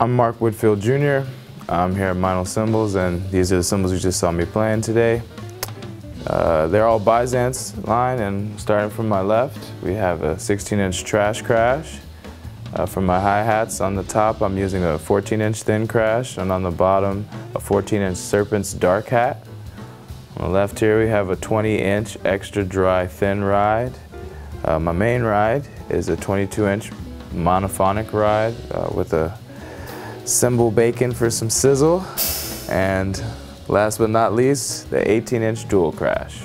I'm Mark Whitfield Jr. I'm here at Meinl Cymbals and these are the cymbals you just saw me playing today. Uh, they're all Byzance line and starting from my left we have a 16 inch trash crash. Uh, from my hi-hats on the top I'm using a 14 inch thin crash and on the bottom a 14 inch Serpent's dark hat. On the left here we have a 20 inch extra dry thin ride. Uh, my main ride is a 22 inch monophonic ride uh, with a cymbal bacon for some sizzle, and last but not least, the 18 inch dual crash.